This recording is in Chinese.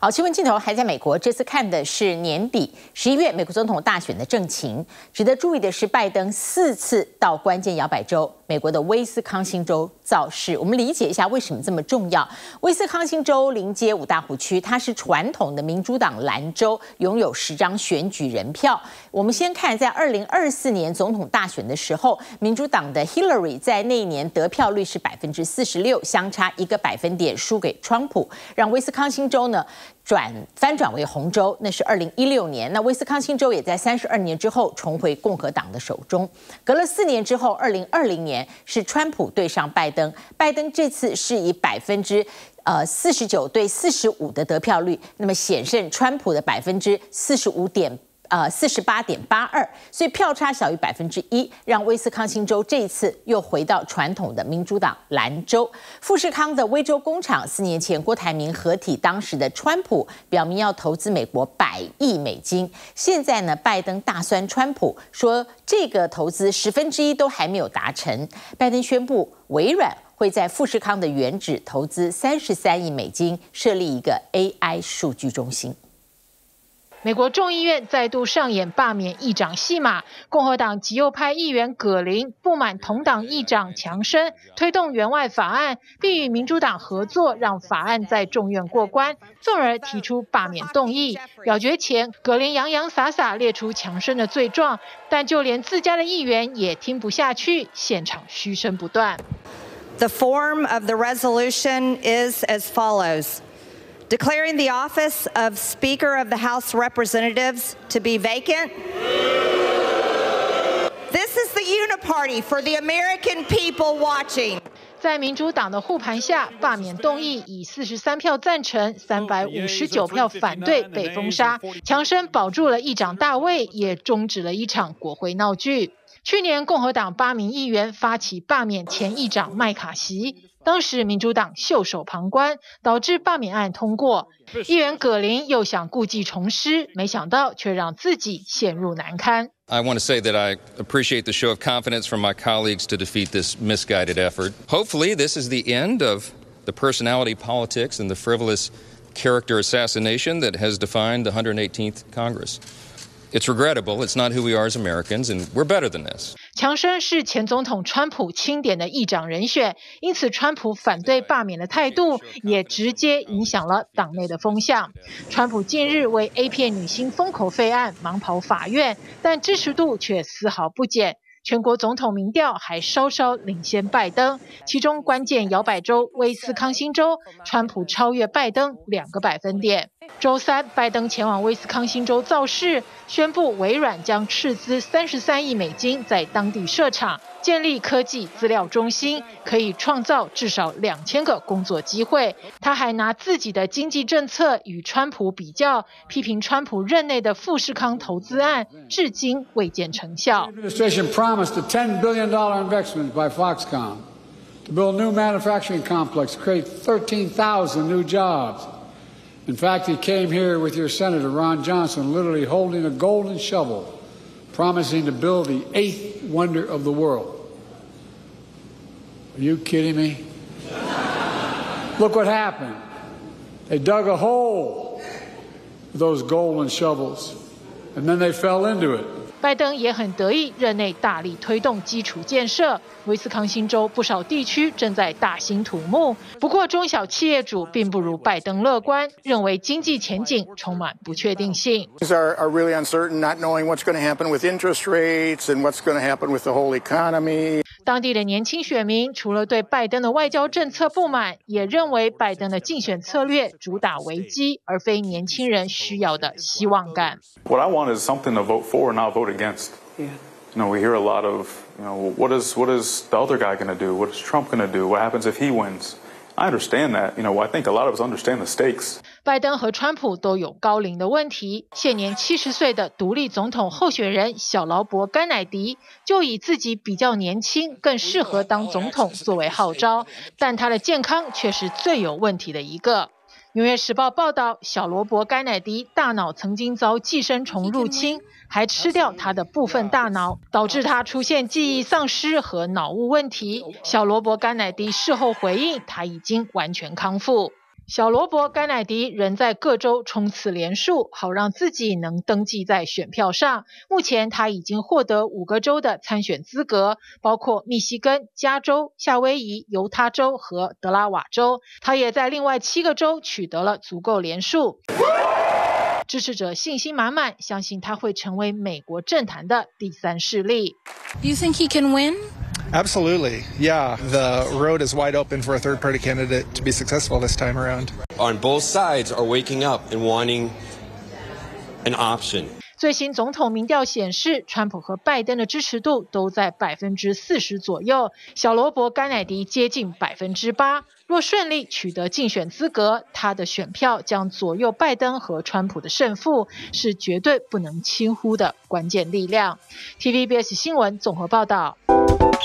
好，新闻镜头还在美国。这次看的是年底十一月美国总统大选的政情。值得注意的是，拜登四次到关键摇摆州，美国的威斯康星州造势。我们理解一下为什么这么重要。威斯康星州临接五大湖区，它是传统的民主党蓝州，拥有十张选举人票。我们先看，在二零二四年总统大选的时候，民主党的 Hillary 在那一年得票率是百分之四十六，相差一个百分点输给川普，让威斯康星州呢。转翻转为红州，那是二零一六年。那威斯康星州也在三十二年之后重回共和党的手中。隔了四年之后，二零二零年是川普对上拜登，拜登这次是以百分之呃四十九对四十五的得票率，那么险胜川普的百分之四十五点。呃，四十八点八二，所以票差小于百分之一，让威斯康星州这一次又回到传统的民主党蓝州。富士康的威州工厂四年前郭台铭合体，当时的川普表明要投资美国百亿美金，现在呢，拜登大酸川普，说这个投资十分之一都还没有达成。拜登宣布，微软会在富士康的原址投资三十三亿美金，设立一个 AI 数据中心。美国众议院再度上演罢免议长戏码，共和党极右派议员葛林不满同党议长强生推动援外法案，并与民主党合作让法案在众院过关，从而提出罢免动议。表决前，葛林洋洋洒洒列出强生的罪状，但就连自家的议员也听不下去，现场嘘声不断。The form of the resolution is as follows. declaring the office of Speaker of the House Representatives to be vacant. This is the uniparty for the American people watching. 在民主党的护盘下，罢免动议以四十三票赞成、三百五十九票反对被封杀，强生保住了议长大位，也终止了一场国会闹剧。去年，共和党八名议员发起罢免前议长麦卡锡。 当时民主党袖手旁观，导致罢免案通过。议员葛林又想故技重施，没想到却让自己陷入难堪。I want to say that I appreciate the show of confidence from my colleagues to defeat this misguided effort. Hopefully, this is the end of the personality politics and the frivolous character assassination that has defined the 118th Congress. It's regrettable. It's not who we are as Americans, and we're better than this. 强生是前总统川普钦点的议长人选，因此川普反对罢免的态度也直接影响了党内的风向。川普近日为 A 片女星封口费案忙跑法院，但支持度却丝毫不减。全国总统民调还稍稍领先拜登，其中关键摇摆州威斯康星州，川普超越拜登两个百分点。周三，拜登前往威斯康星州造势，宣布微软将斥资三十三亿美金在当地设厂，建立科技资料中心可以创造至少两千个工作机会他还拿自己的经济政策与川普比较批评川普任内的富士康投资案至今未见成效 administration promised a ten billion dollar investment by foxconn to build new manufacturing complex create thirteen thousand new jobs in fact he came here with your senator ron johnson literally holding a golden shovel promising to build the eighth wonder of the world. Are you kidding me? Look what happened. They dug a hole with those golden shovels, and then they fell into it. 拜登也很得意，任内大力推动基础建设。威斯康星州不少地区正在大兴土木，不过中小企业主并不如拜登乐观，认为经济前景充满不确定性。These are are really uncertain, not knowing what's going to happen with interest rates and what's going to happen with the whole economy. 当地的年轻选民除了对拜登的外交政策不满，也认为拜登的竞选策略主打危机，而非年轻人需要的希望感。What I want is something to vote for, not vote against. Yeah. You know, we hear a lot of, you know, what is what is the other guy going to do? What is Trump going to do? What happens if he wins? I understand that. You know, I think a lot of us understand the stakes. 拜登和川普都有高龄的问题。现年七十岁的独立总统候选人小劳勃·甘乃迪就以自己比较年轻、更适合当总统作为号召，但他的健康却是最有问题的一个。纽约时报报道，小罗伯·甘乃迪大脑曾经遭寄生虫入侵，还吃掉他的部分大脑，导致他出现记忆丧失和脑雾问题。小罗伯·甘乃迪事后回应，他已经完全康复。小罗伯·甘乃迪仍在各州冲刺连数，好让自己能登记在选票上。目前他已经获得五个州的参选资格，包括密西根、加州、夏威夷、犹他州和德拉瓦州。他也在另外七个州取得了足够连数。支持者信心满满，相信他会成为美国政坛的第三势力。You think he can win? Absolutely. Yeah. The road is wide open for a third party candidate to be successful this time around. On both sides are waking up and wanting an option. 最新总统民调显示，川普和拜登的支持度都在百分之四十左右，小罗伯·甘乃迪接近百分之八。若顺利取得竞选资格，他的选票将左右拜登和川普的胜负，是绝对不能轻忽的关键力量。TVBS 新闻综合报道。